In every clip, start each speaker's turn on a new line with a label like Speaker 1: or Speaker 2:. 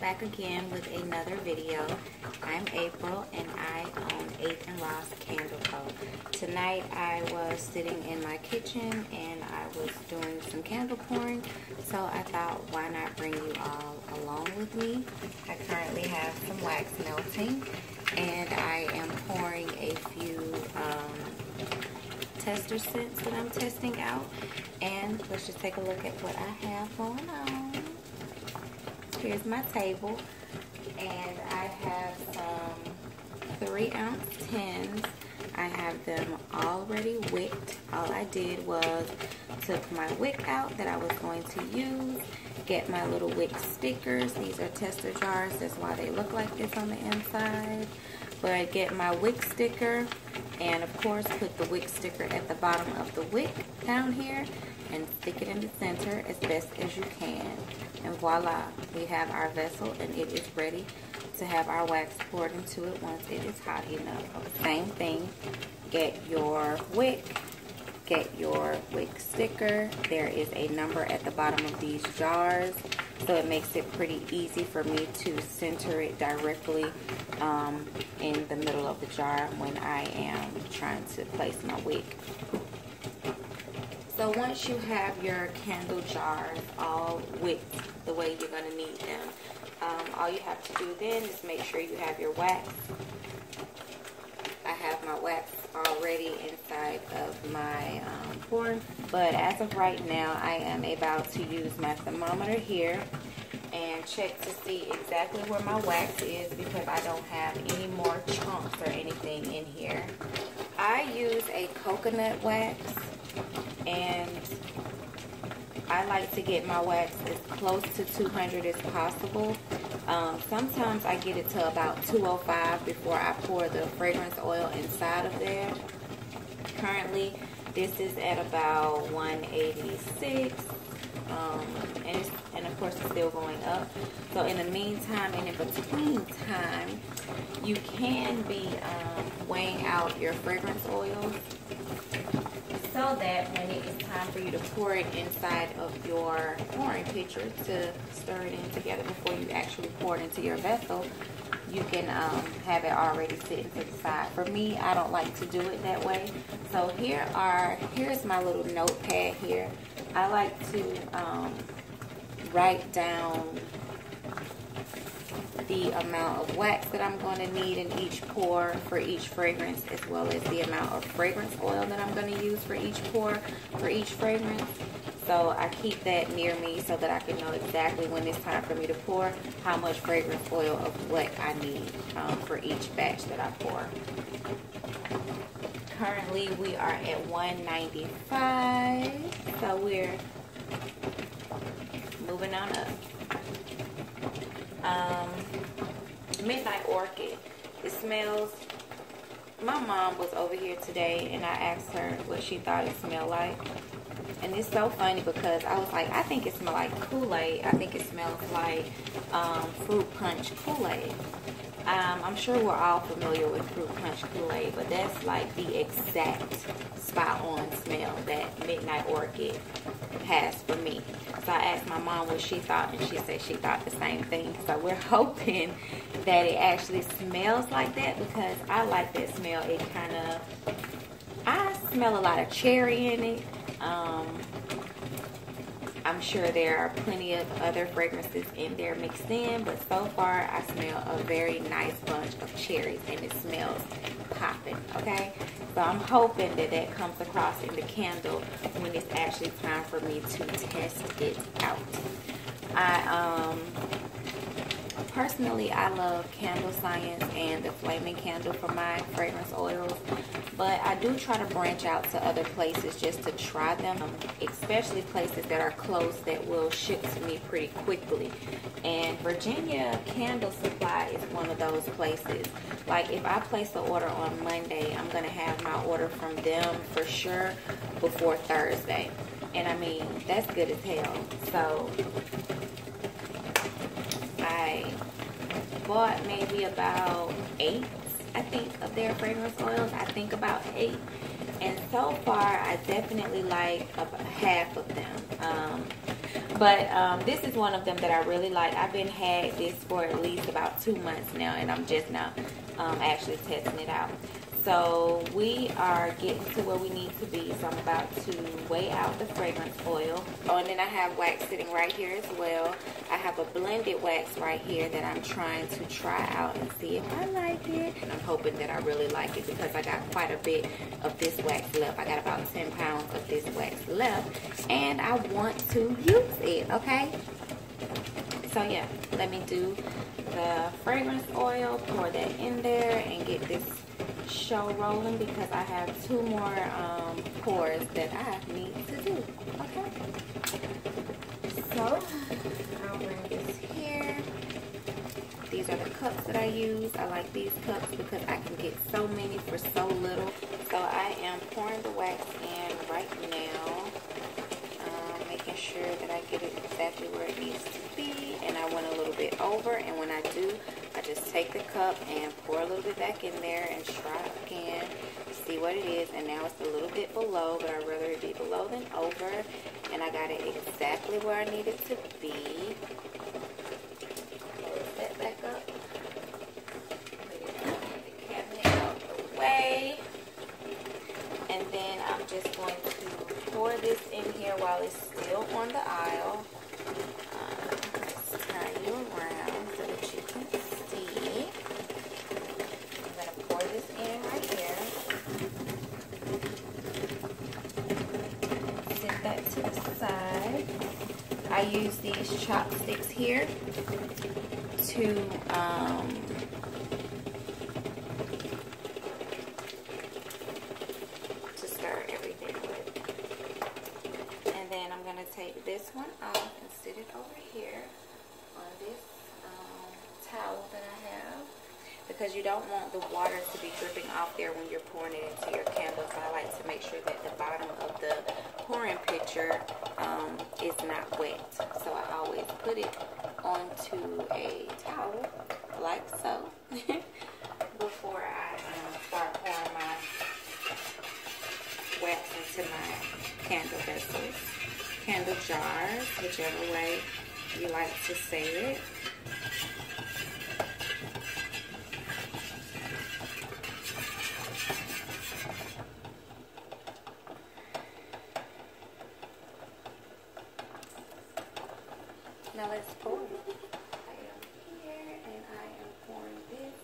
Speaker 1: back again with another video. I'm April and I own 8th and Ross Candle Co. Tonight I was sitting in my kitchen and I was doing some candle pouring so I thought why not bring you all along with me. I currently have some wax melting and I am pouring a few um, tester scents that I'm testing out and let's just take a look at what I have going on here's my table and I have some three ounce tins. I have them already wicked. All I did was took my wick out that I was going to use get my little wick stickers. These are tester jars that's why they look like this on the inside. But I get my wick sticker and of course put the wick sticker at the bottom of the wick down here and stick it in the center as best as you can. And voila we have our vessel and it is ready to have our wax poured into it once it is hot enough. Same thing get your wick get your wick sticker. There is a number at the bottom of these jars so it makes it pretty easy for me to center it directly um, in the middle of the jar when I am trying to place my wick so once you have your candle jars all wicked the way you're going to need them, um, all you have to do then is make sure you have your wax. I have my wax already inside of my um, but as of right now, I am about to use my thermometer here and check to see exactly where my wax is because I don't have any more chunks or anything in here. I use a coconut wax and I like to get my wax as close to 200 as possible. Um, sometimes I get it to about 205 before I pour the fragrance oil inside of there. Currently, this is at about 186. Um, and, and of course it's still going up. So in the meantime and in between time, you can be um, weighing out your fragrance oils so that when it is time for you to pour it inside of your pouring pitcher to stir it in together before you actually pour it into your vessel, you can um, have it already sitting to the side. For me, I don't like to do it that way. So here are, here's my little notepad here. I like to um, write down the amount of wax that I'm going to need in each pour for each fragrance as well as the amount of fragrance oil that I'm going to use for each pour for each fragrance. So I keep that near me so that I can know exactly when it's time for me to pour how much fragrance oil of what I need um, for each batch that I pour. Currently we are at 195 so we're moving on up. Um, Midnight Orchid. It smells, my mom was over here today and I asked her what she thought it smelled like. And it's so funny because I was like, I think it smells like Kool-Aid. I think it smells like um, fruit punch Kool-Aid. Um, I'm sure we're all familiar with fruit punch Kool-Aid, but that's like the exact spot on smell that Midnight Orchid has for me. So I asked my mom what she thought, and she said she thought the same thing. So we're hoping that it actually smells like that because I like that smell. It kind of, I smell a lot of cherry in it. Um, I'm sure there are plenty of other fragrances in there mixed in, but so far I smell a very nice bunch of cherries and it smells popping, okay? So I'm hoping that that comes across in the candle when it's actually time for me to test it out. I, um, personally, I love CandleScience and the Flaming Candle for my fragrance oils but I do try to branch out to other places just to try them, um, especially places that are close that will ship to me pretty quickly. And Virginia Candle Supply is one of those places. Like if I place the order on Monday, I'm going to have my order from them for sure before Thursday. And I mean, that's good as hell. So I bought maybe about eight I think, of their fragrance oils. I think about eight. And so far, I definitely like about half of them. Um, But um, this is one of them that I really like. I've been had this for at least about two months now, and I'm just now um, actually testing it out. So we are getting to where we need to be. So I'm about to weigh out the fragrance oil. Oh, and then I have wax sitting right here as well. I have a blended wax right here that I'm trying to try out and see if I like it. And I'm hoping that I really like it because I got quite a bit of this wax left. I got about 10 pounds of this wax left. And I want to use it, okay? So yeah, let me do the fragrance oil, pour that in there, and get this show rolling because I have two more um, pours that I need to do. Okay. So I'll bring this here. These are the cups that I use. I like these cups because I can get so many for so little. So I am pouring the wax in right now. Um, making sure that I get it exactly where it needs to be. I went a little bit over. And when I do, I just take the cup and pour a little bit back in there and try again, see what it is. And now it's a little bit below, but I'd rather it be below than over. And I got it exactly where I need it to be. Back up. Out the way. And then I'm just going to pour this in here while it's still on the aisle. Uh, let's turn you around so that you can I use these chopsticks here to um, to stir everything with. And then I'm going to take this one off and sit it over here on this um, towel that I have because you don't want the water to be dripping off there when you're pouring it into your candles. I like to make sure that the bottom of the pouring pitcher um, is not wet. So I always put it onto a towel like so before I um, start pouring my wax into my candle vessels, candle jars, whichever way you like to say it. Now let's pour. I am here and I am pouring this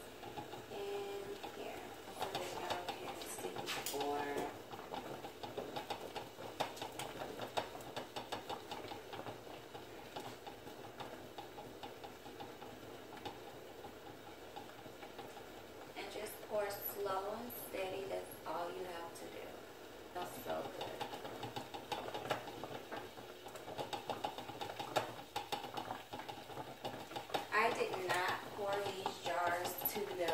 Speaker 1: in here. So that y'all can see pour. And just pour slow and steady. That's all you have to do. That's so good. I did not pour these jars to the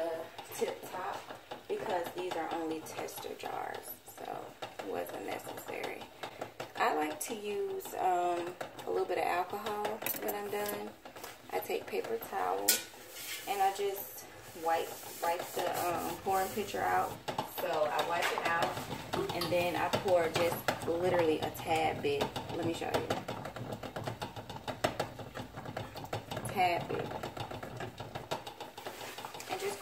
Speaker 1: tip top because these are only tester jars, so it wasn't necessary. I like to use um, a little bit of alcohol when I'm done. I take paper towel and I just wipe wipe the um, pouring pitcher out. So I wipe it out and then I pour just literally a tad bit. Let me show you. Tad bit.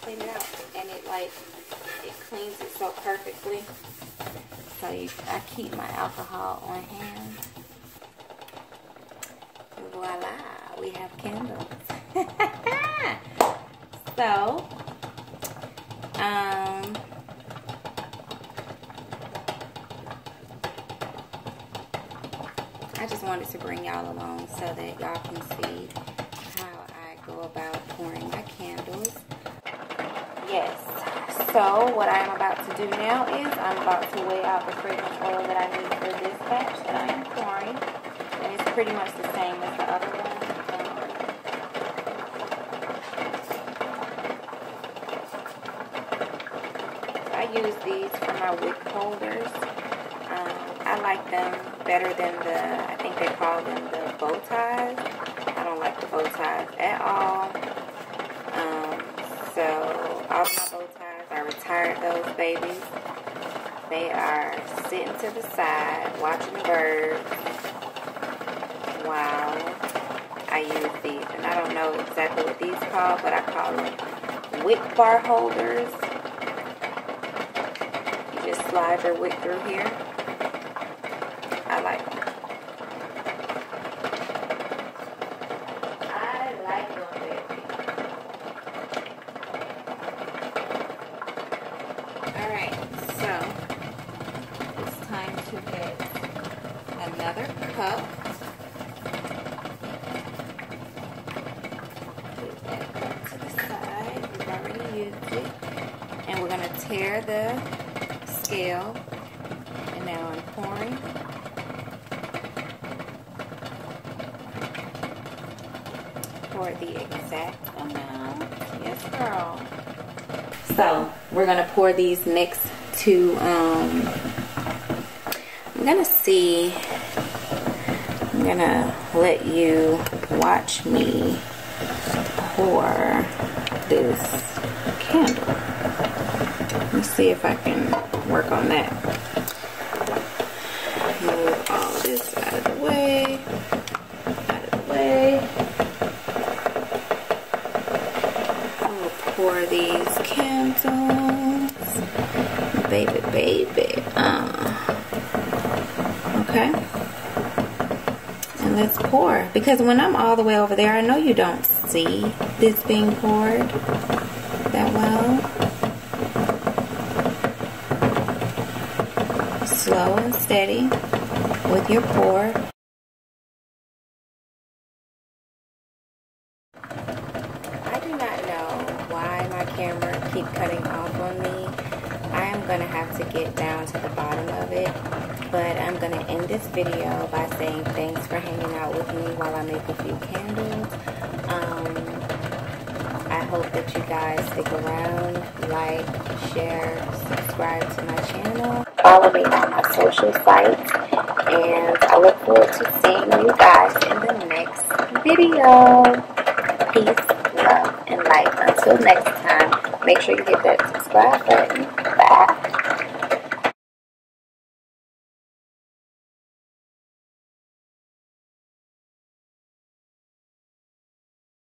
Speaker 1: And clean it out. And it like, it cleans it so perfectly. So you, I keep my alcohol on hand. Voila, we have candles. so, um, I just wanted to bring y'all along so that y'all can see how I go about pouring my candles. Yes, so what I am about to do now is I'm about to weigh out the fragrance oil that I need for this batch that I am pouring. And it's pretty much the same as the other one. I use these for my wick holders. Um, I like them better than the, I think they call them the bow ties. I don't like the bow ties at all. Um, so all my bow ties, I retired those babies. They are sitting to the side, watching the birds, while I use these. And I don't know exactly what these call, but I call them wick bar holders. You just slide your wick through here. I like them. I like them, baby. Alright, so it's time to get another cup. Put that cup to the side. We've already used it. And we're going to tare the scale. And now I'm pouring. Pour the exact amount. Yes, girl. So we're gonna pour these next to um I'm gonna see I'm gonna let you watch me pour this candle. Let's see if I can work on that. Move all this out of the way. Out of the way. I'll pour these candles. Baby, baby. Uh, okay. And let's pour. Because when I'm all the way over there, I know you don't see this being poured that well. Slow and steady with your pour. I do not know why my camera keep cutting off on me. I am going to have to get down to the bottom of it. But I'm going to end this video by saying thanks for hanging out with me while I make a few candles. Um, I hope that you guys stick around, like, share, subscribe to my channel. Follow me on my social sites. And I look forward to seeing you guys in the next video. Peace, love, and light. Until next time, make sure you hit that subscribe button. Bye.